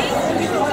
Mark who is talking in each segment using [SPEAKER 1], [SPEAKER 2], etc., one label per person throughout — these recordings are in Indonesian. [SPEAKER 1] すごい。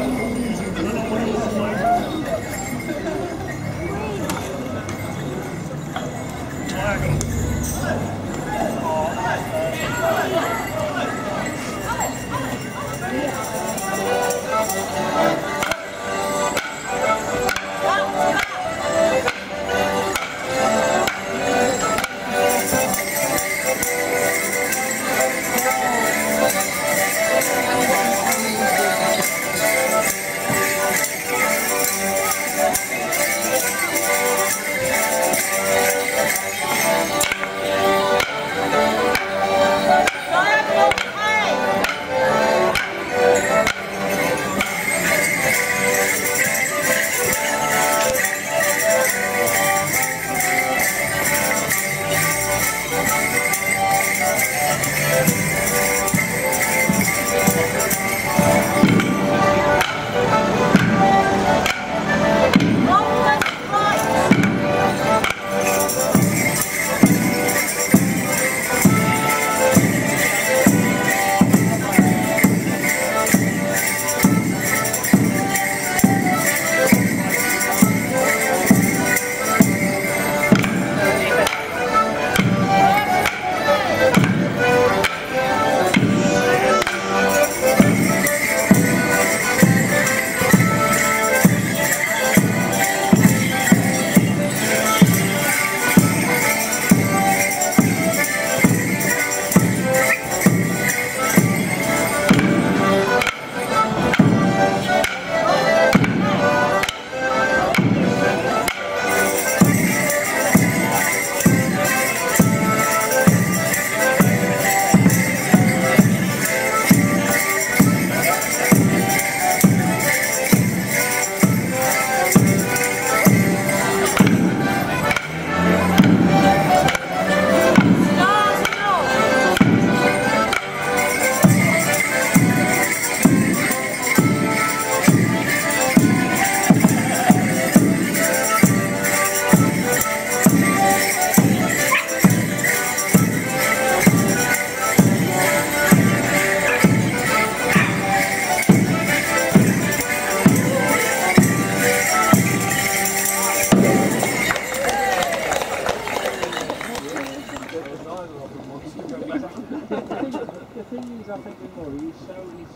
[SPEAKER 1] Aleluia.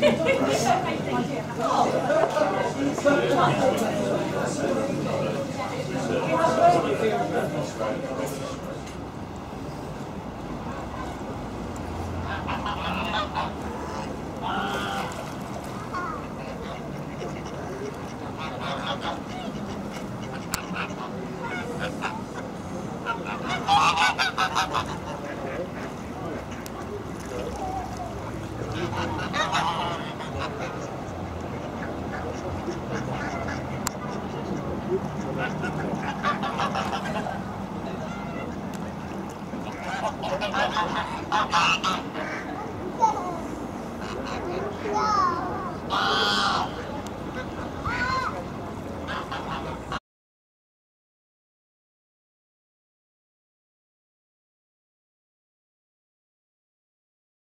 [SPEAKER 1] Ha ha ha! Ha ha ha!